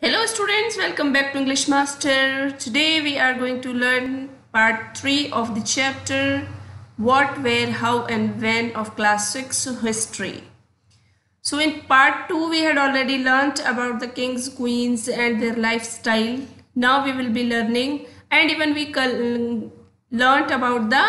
Hello students, welcome back to English Master. Today we are going to learn part 3 of the chapter What, Where, How and When of class 6 history. So in part 2 we had already learnt about the kings, queens and their lifestyle. Now we will be learning and even we learnt about the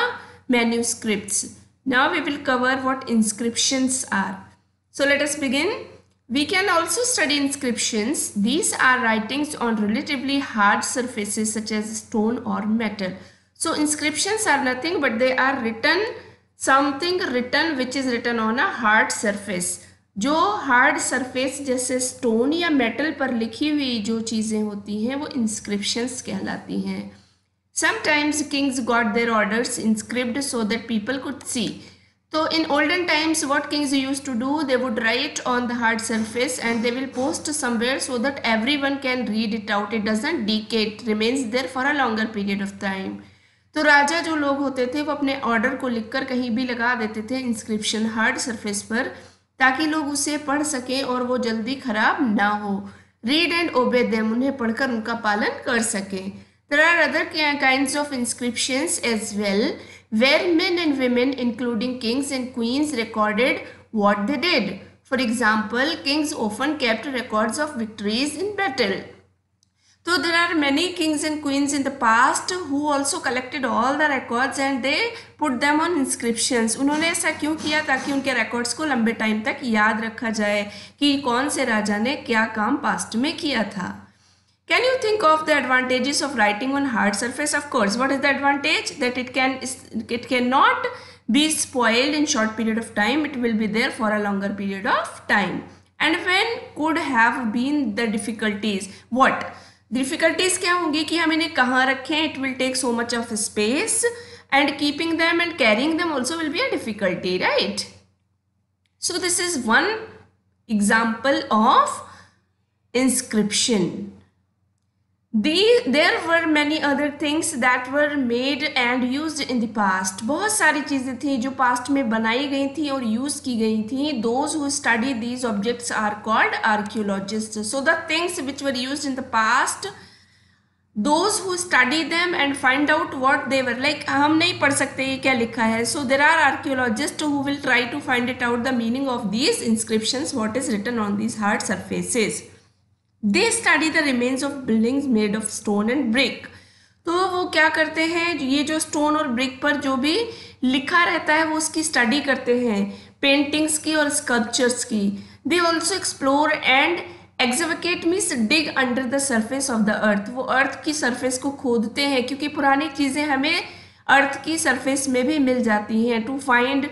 manuscripts. Now we will cover what inscriptions are. So let us begin. We can also study inscriptions. These are writings on relatively hard surfaces such as stone or metal. So inscriptions are nothing but they are written something written which is written on a hard surface. जो hard surface जैसे stone या metal पर लिखी हुई जो चीज़ें होती हैं वो इंस्क्रिप्शंस कहलाती हैं sometimes kings got their orders inscribed so that people could see so in olden times what kings used to do they would write on the hard surface and they will post somewhere so that everyone can read it out it doesn't decay it remains there for a longer period of time तो राजा जो लोग होते थे वो अपने order को लिखकर कहीं भी लगा देते थे इंस्क्रिप्शन हार्ड सरफेस पर ताकि लोग उसे पढ़ सकें और वो जल्दी खराब ना हो रीड एंड ओबे देम उन्हें पढ़कर उनका पालन कर सकें There are other kinds of inscriptions as well, where men and women, including kings and queens, recorded what they did. For example, kings often kept records of victories in battle. So there are many kings and queens in the past who also collected all the records and they put them on inscriptions. उन्होंने ऐसा क्यों किया ताकि उनके records को लंबे time तक याद रखा जाए कि कौन से राजा ने क्या काम पास्ट में किया था can you think of the advantages of writing on hard surface? Of course. What is the advantage? That it can it cannot be spoiled in short period of time. It will be there for a longer period of time. And when could have been the difficulties? What? Difficulties क्या होंगी कि हम इन्हें कहाँ रखें? It will take so much of space and keeping them and carrying them also will be a difficulty, right? So this is one example of inscription. The, there were many other things that were made and used in the past. बहुत सारी चीज़ें थी जो past में बनाई गई थी और यूज़ की गई थी Those who study these objects are called archaeologists. So the things which were used in the past, those who study them and find out what they were like हम नहीं पढ़ सकते ये क्या लिखा है so there are archaeologists who will try to find it out the meaning of these inscriptions what is written on these hard surfaces they study the remains of buildings made of stone and brick तो वो क्या करते हैं? ये जो stone और brick पर जो भी लिखा रहता है, वो उसकी स्टडी करते हैं पेंटिंग्स की और स्कल्पचर्स की। They also explore and excavate means dig under the surface of the earth वो अर्थ की सरफेस को खोदते हैं, क्योंकि पुरानी चीज़ें हमें अर्थ की सरफेस में भी मिल जाती हैं। To find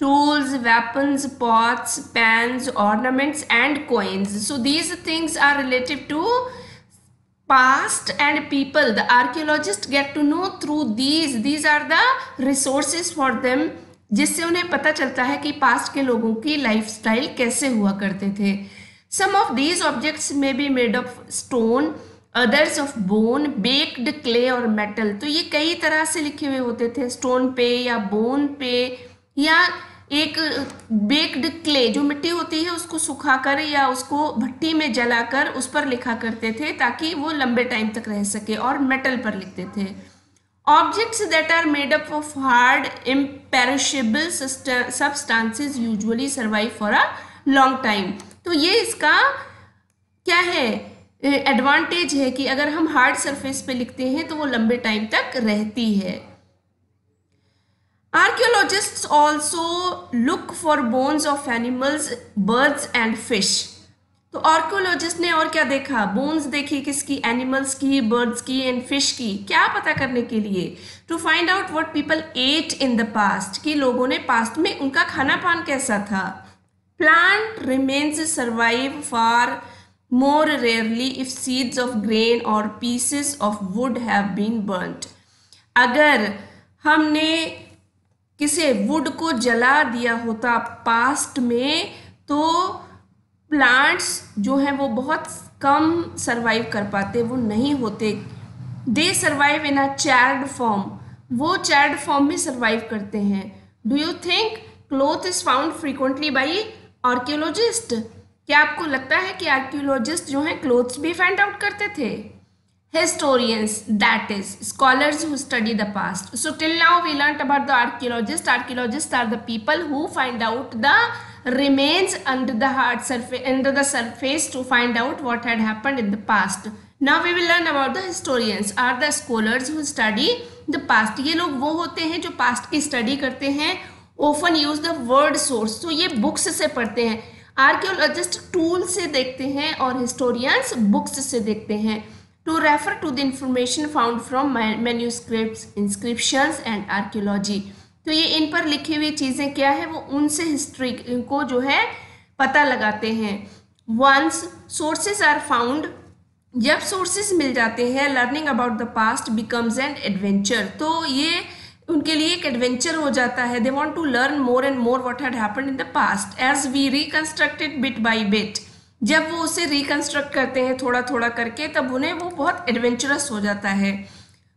tools, weapons, pots, pans, ornaments and coins. So these things are relative to past and people. The archaeologists get to know through these. These are the resources for them जिससे उन्हें पता चलता है कि past के लोगों की lifestyle कैसे हुआ करते थे some of these objects may be made of stone others of bone baked clay और मेटल तो ये कई तरह से लिखे हुए होते थे स्टोन पे या बोन पे या एक बेक्ड क्ले जो मिट्टी होती है, उसको सुखाकर या उसको भट्टी में जलाकर उस पर लिखा करते थे ताकि वो लंबे टाइम तक रह सके और मेटल पर लिखते थे। Objects that are made up of hard imperishable substances usually survive for a long time तो ये इसका क्या है? एडवांटेज है कि अगर हम हार्ड सरफेस पे लिखते हैं तो वो लंबे टाइम तक रहती है। Archaeologists also look for bones of animals, birds and fish. तो आर्कोलॉजिस्ट ने और क्या देखा? बोन्स देखी किसकी? एनिमल्स की बर्ड्स की एंड फ़िश की। क्या पता करने के लिए? To find out what people ate in the past कि लोगों ने पास्ट में उनका खाना पान कैसा था? Plant remains survive for more rarely if seeds of grain और pieces of wood have been burned अगर हमने किसे वुड को जला दिया होता पास्ट में तो प्लांट्स जो हैं वो बहुत कम सरवाइव कर पाते, वो नहीं होते। दे सर्वाइव इन अ चैर्ड फॉर्म वो चैर्ड फॉर्म में सर्वाइव करते हैं। Do you think cloth is found frequently by archaeologists क्या आपको लगता है कि आर्क्योलॉजिस्ट जो हैं क्लोथ्स भी फाइंड आउट करते थे? Historians that is scholars who study the past so till now we learnt about the archaeologists archaeologists are the people who find out the remains under the hard surface under the surface to find out what had happened in the past now we will learn about the historians are the scholars who study the past ये लोग वो होते हैं जो past की study करते हैं often use the word source तो ये books से पढ़ते हैं आर्कियोलॉजिस्ट टूल से देखते हैं और हिस्टोरियंस बुक्स से देखते हैं to refer to the information found from manuscripts, inscriptions and archaeology. तो ये इन पर लिखी हुई चीज़ें क्या है? वो उनसे हिस्ट्री को जो है पता लगाते हैं। वंस सोर्सेज आर फाउंड जब सोर्सेज मिल जाते हैं learning about the past becomes an adventure तो ये उनके लिए एक एडवेंचर हो जाता है। They want to learn more and more what had happen in the past as we reconstructed bit by bit जब वो उसे रिकन्स्ट्रक्ट करते हैं थोड़ा थोड़ा करके, तब उन्हें वो बहुत एडवेंचरस हो जाता है।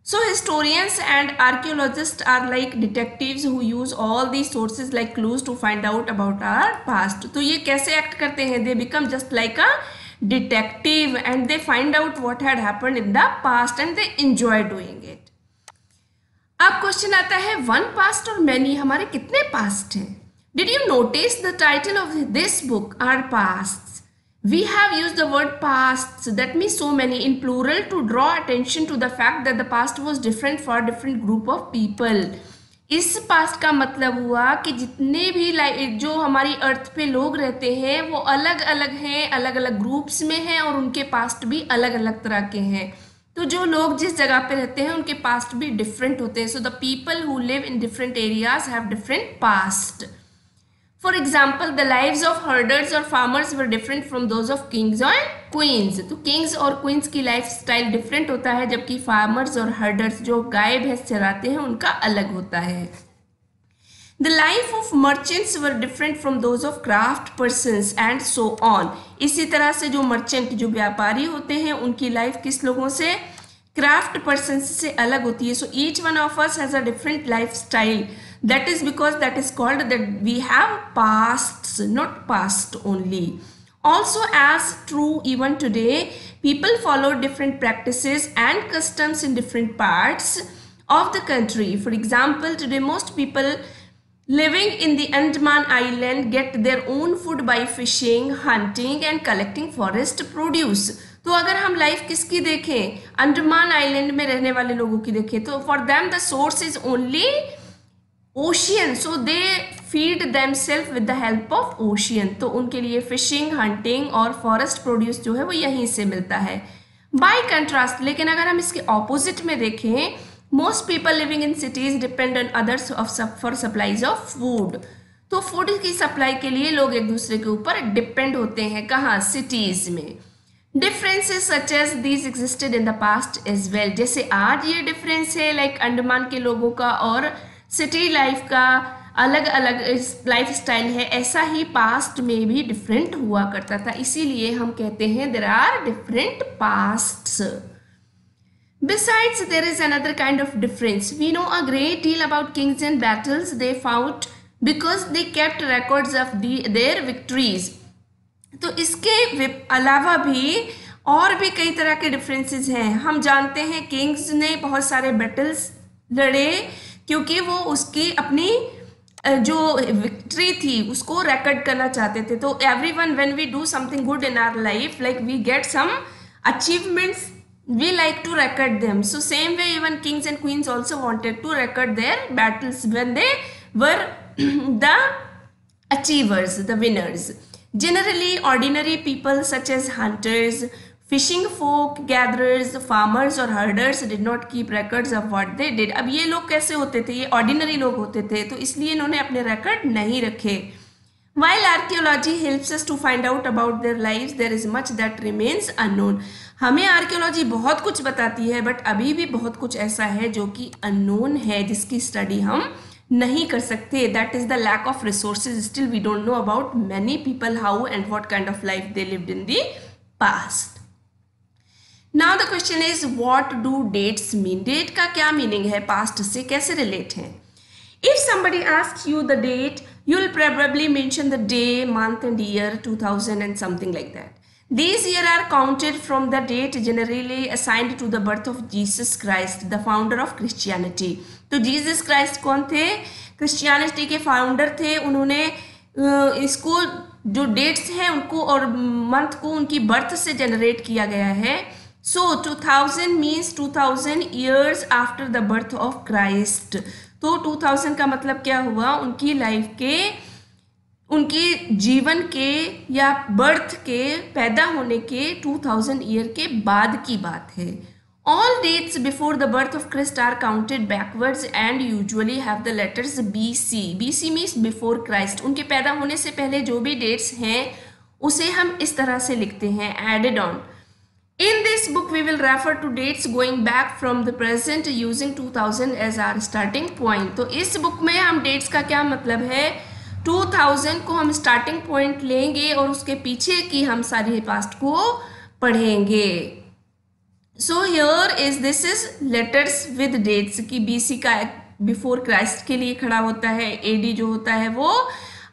So historians and archaeologists are like detectives who use all the sources like clues to find out about our past तो ये कैसे एक्ट करते हैं? They become just like a detective and they find out what had happen in the past and they enjoy doing it अब question आता है one past और many हमारे कितने पास्ट हैं? Did you notice the title of this book our past We have used the word past. So that means so many in plural to draw attention to the fact that the past was different for different group of people. इस past का मतलब हुआ कि जितने भी जो हमारी अर्थ पे लोग रहते हैं, वो अलग अलग हैं अलग अलग ग्रुप्स में हैं और उनके पास्ट भी अलग अलग तरह के हैं। तो जो लोग जिस जगह पे रहते हैं, उनके पास्ट भी डिफरेंट होते हैं। So the people who live in different areas have different past for example the life of herders और farmers were different from those of kings और क्वींस तो किंग्स और क्वींस की लाइफ स्टाइल डिफरेंट होता है, जबकि फार्मर्स और herders जो गाय, भैंस चराते हैं, उनका अलग होता है। The life of merchants were different from those of craft person and so on इसी तरह से जो मर्चेंट जो व्यापारी होते हैं, उनकी लाइफ किस लोगों से? क्राफ्ट पर्सन से अलग होती है। So each one of us has a different life style that is because that is called that we have pasts not past only also as true even today people follow different practices and customs in different parts of the country for example today most people living in the Andaman island get their own food by fishing hunting and collecting forest produce तो अगर हम life किसकी देखें Andaman island में रहने वाले लोगों की देखें तो for them the source is only ocean so they feed themselves with the help of ocean तो उनके लिए फिशिंग हंटिंग और फॉरेस्ट प्रोड्यूस जो है वो यहीं से मिलता है। बाई कंट्रास्ट लेकिन अगर हम इसके ऑपोजिट में देखें most people living in cities depend on others of for supplies of food तो फ़ूड की सप्लाई के लिए लोग एक दूसरे के ऊपर डिपेंड होते हैं। कहाँ? सिटीज़ में। Differences such as these existed in the past as well जैसे आज ये डिफरेंस है लाइक like अंडमान के लोगों का और सिटी लाइफ का अलग अलग लाइफ स्टाइल है, ऐसा ही पास्ट में भी डिफरेंट हुआ करता था। इसीलिए हम कहते हैं there are different past besides there is another kind of difference we know a great deal about kings and battles they fought because they kept record of their victories तो इसके अलावा भी और भी कई तरह के डिफरेंसेस हैं। हम जानते हैं किंग्स ने बहुत सारे बैटल्स लड़े क्योंकि वो उसकी अपनी जो विक्ट्री थी उसको रिकॉर्ड करना चाहते थे तो every one when we do something good in our life like we get some achievements we like to record them so same way even kings and queens also wanted to record their battles when they were the achievers the winners generally ordinary people such as hunters fishing folk gatherers farmers और herders did not keep records of what they did अब ये लोग कैसे होते थे? ये ordinary लोग होते थे तो इसलिए इन्होंने अपने रिकॉर्ड नहीं रखे। While archaeology helps us to find out about their life there is much that remains unknown हमें आर्कियोलॉजी बहुत कुछ बताती है बट अभी भी बहुत कुछ ऐसा है जो कि अननोन है, जिसकी स्टडी हम नहीं कर सकते। That is the lack of resources still we don't know about many people how and what kind of life they lived in the past now the question is what do dates mean date का क्या meaning है? Past से कैसे relate है? If somebody ask you the date you'll probably mention the day month and year two thousand and something like that this year are counted from the date generally assigned to the birth of Jesus Christ the founder of Christianity तो Jesus Christ कौन थे? Christianity के founder थे। उन्होंने इसको, जो dates हैं, उनको और मंथ को उनकी बर्थ से जनरेट किया गया है। So two thousand means two thousand years after the birth of Christ तो टू थाउज़ेंड का मतलब क्या हुआ उनकी लाइफ के, उनके जीवन के या बर्थ के पैदा होने के टू थाउज़ेंड ईयर के बाद की बात है all All dates before the birth of Christ are counted backwards and usually have the letters BC. BC means before Christ. उनके पैदा होने से पहले जो भी dates हैं, उसे हम इस तरह से लिखते हैं, added on. In this book, we will refer to dates going back from the present using 2000 as our starting point. तो इस बुक में हम डेट्स का क्या मतलब है 2000 को हम स्टार्टिंग पॉइंट लेंगे और उसके पीछे की हम सारी पास्ट को पढ़ेंगे so here is this is letters with dates की बी का बिफोर क्राइस्ट के लिए खड़ा होता है ए डी जो होता है वो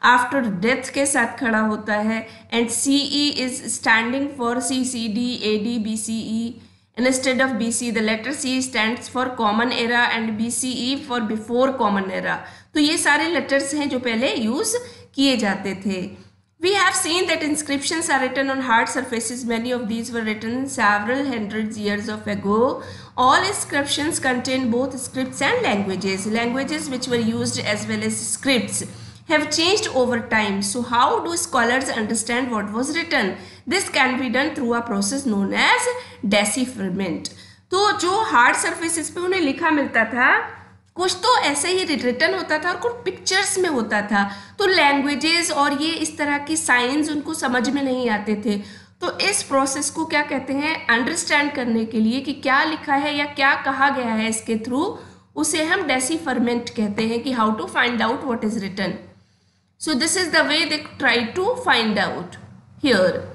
आफ्टर डेथ के साथ खड़ा होता है and C E is standing for C C D A D B C E instead of B C the letter C stand for common era and B C E for before common era तो ये सारे letters हैं जो पहले use किए जाते थे। We have seen that inscription are written on hard surfaces many of these were written several hundred years of ago all inscription contain both script and languages languages which were use as well as script have changed over time. So, how do scholars understand what was written? This can be done through a process known as decipherment. तो जो hard surfaces पे उन्हें लिखा मिलता था, कुछ तो ऐसे ही रिटर्न होता था और कुछ पिक्चर्स में होता था तो लैंग्वेजेस और ये इस तरह की साइंस उनको समझ में नहीं आते थे तो इस प्रोसेस को क्या कहते हैं अंडरस्टैंड करने के लिए कि क्या लिखा है या क्या कहा गया है इसके थ्रू उसे हम डेसीफरमेंट कहते हैं कि how to find out what is written So this is the way they try to find out here.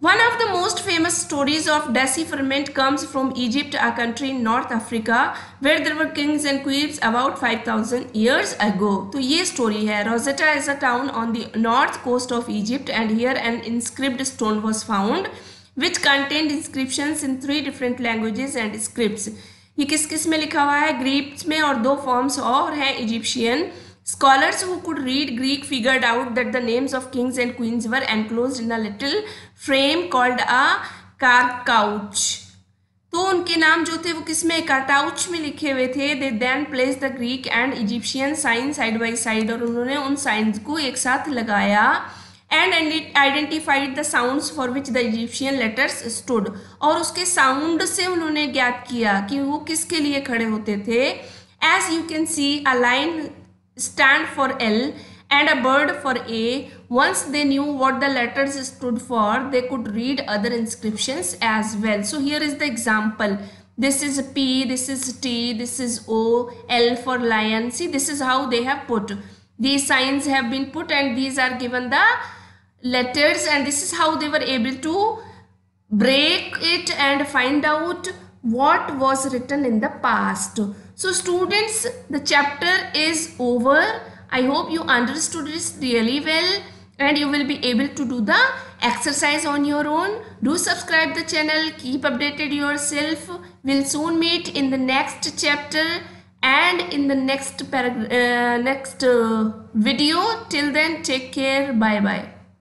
One of the most famous stories of decipherment comes from Egypt, a country in North Africa, where there were kings and queens about 5,000 years ago. So, this story here: Rosetta is a town on the north coast of Egypt, and here an inscribed stone was found, which contained inscriptions in three different languages and scripts. ये किस किसमें लिखा हुआ है? Grips में और दो forms और है Egyptian scholars who could read Greek figured out that the names of kings and queens were enclose in a little frame called a cartouche तो उनके नाम जो थे वो किसमें? कटाउच में लिखे हुए थे। They then place the Greek and Egyptian sign side by side और उन्होंने उन साइंस को एक साथ लगाया। And identified the sounds for which the Egyptian letters stood और उसके साउंड से उन्होंने ज्ञात किया कि वो किसके लिए खड़े होते थे as you can see a line stand for L and a bird for A. Once they knew what the letters stood for, they could read other inscriptions as well. So here is the example. This is P, this is T, this is O, L for lion. See, this is how they have put. These signs have been put and these are given the letters and this is how they were able to break it and find out what was written in the past. So students, the chapter is over. I hope you understood this really well and you will be able to do the exercise on your own. Do subscribe the channel. Keep updated yourself. We'll soon meet in the next chapter and in the next, uh, next uh, video. Till then, take care. Bye-bye.